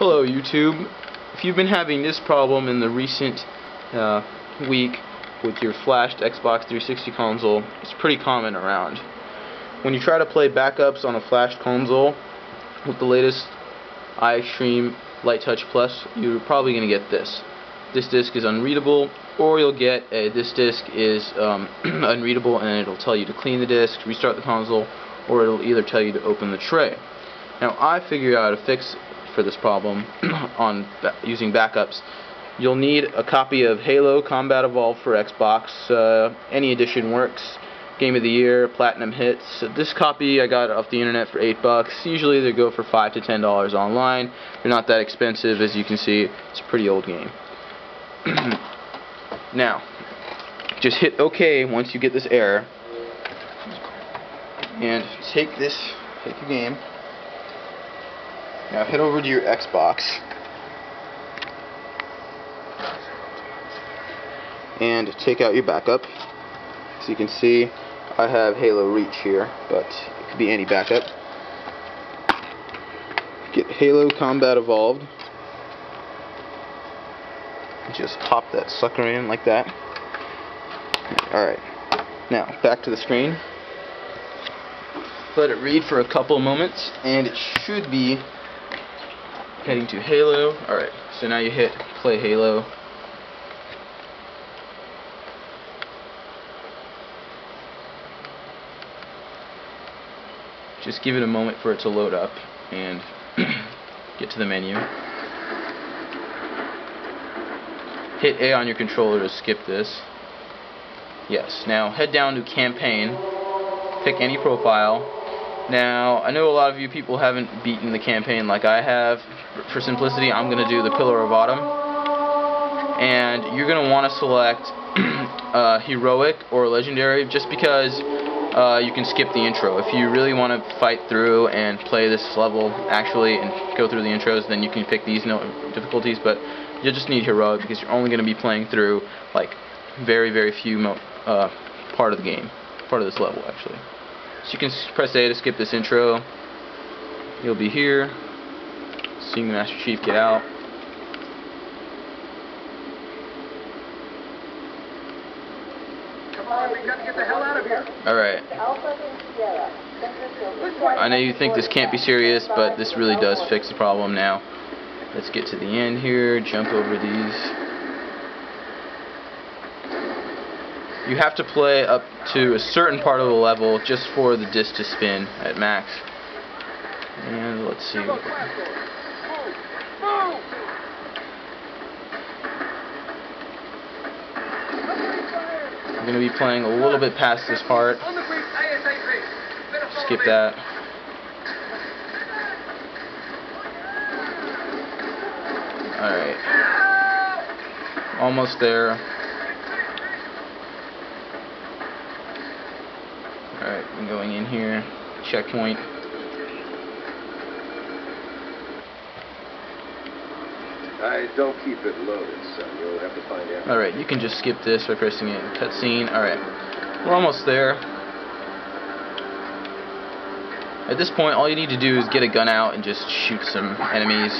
Hello YouTube. If you've been having this problem in the recent uh, week with your flashed Xbox 360 console, it's pretty common around. When you try to play backups on a flashed console with the latest iXtreme Light Touch Plus, you're probably going to get this. This disk is unreadable, or you'll get a this disk is um, unreadable and it'll tell you to clean the disk, restart the console, or it'll either tell you to open the tray. Now I figured out a fix for this problem on using backups. You'll need a copy of Halo Combat Evolved for Xbox. Uh, any edition works. Game of the Year, Platinum Hits. This copy I got off the internet for 8 bucks. Usually they go for 5 to $10 online. They're not that expensive as you can see. It's a pretty old game. now, just hit OK once you get this error. And take this, take your game. Now head over to your Xbox and take out your backup. So you can see I have Halo Reach here, but it could be any backup. Get Halo Combat Evolved. Just pop that sucker in like that. Alright. Now, back to the screen. Let it read for a couple moments, and it should be heading to Halo. Alright, so now you hit play Halo. Just give it a moment for it to load up and get to the menu. Hit A on your controller to skip this. Yes, now head down to campaign, pick any profile, now, I know a lot of you people haven't beaten the campaign like I have. For simplicity, I'm going to do the Pillar of Autumn. And you're going to want to select uh, Heroic or Legendary just because uh, you can skip the intro. If you really want to fight through and play this level actually and go through the intros, then you can pick these no difficulties, but you'll just need Heroic because you're only going to be playing through like very, very few uh, part of the game, part of this level actually. So you can press A to skip this intro. You'll be here, seeing the Master Chief get out. Of here. Alright. I know you think this can't be serious, but this really does fix the problem now. Let's get to the end here, jump over these. You have to play up to a certain part of the level just for the disc to spin at max. And let's see. I'm going to be playing a little bit past this part. Skip that. Alright. Almost there. Alright, I'm going in here. Checkpoint. I don't keep it loaded, son. You'll have to find out. Alright, you can just skip this by pressing it. Cutscene. Alright. We're almost there. At this point, all you need to do is get a gun out and just shoot some enemies.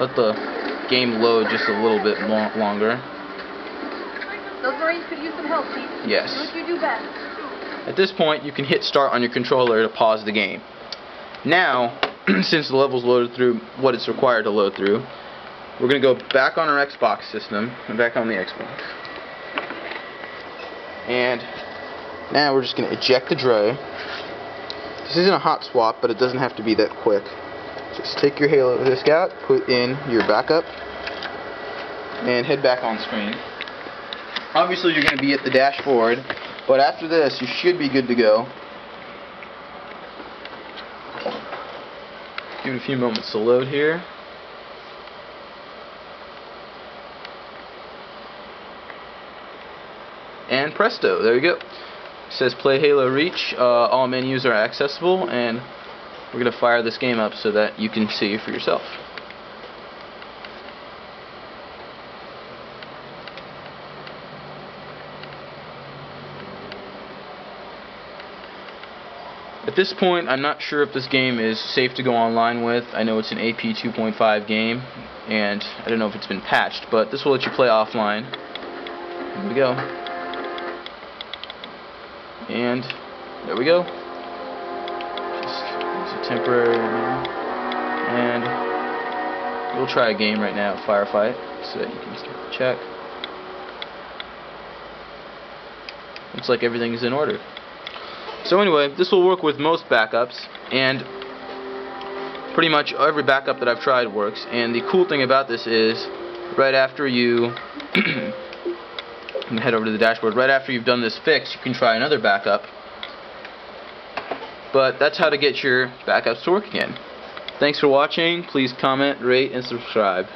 Let the game load just a little bit longer. Those Marines could use some help, Chief. Yes. Do what you do best. At this point, you can hit start on your controller to pause the game. Now, since the level's loaded through what it's required to load through, we're going to go back on our Xbox system, and back on the Xbox. And now we're just going to eject the drive. This isn't a hot swap, but it doesn't have to be that quick. Just take your Halo disk out, put in your backup, and head back on screen. Obviously, you're going to be at the dashboard but after this, you should be good to go. Give it a few moments to load here. And presto, there you go. It says play Halo Reach. Uh, all menus are accessible, and we're going to fire this game up so that you can see for yourself. At this point, I'm not sure if this game is safe to go online with. I know it's an AP 2.5 game, and I don't know if it's been patched, but this will let you play offline. Here we go. And there we go. Just use a temporary and we'll try a game right now, firefight, so that you can check. Looks like everything is in order. So anyway, this will work with most backups, and pretty much every backup that I've tried works. And the cool thing about this is, right after you head over to the dashboard, right after you've done this fix, you can try another backup. But that's how to get your backups to work again. Thanks for watching. Please comment, rate, and subscribe.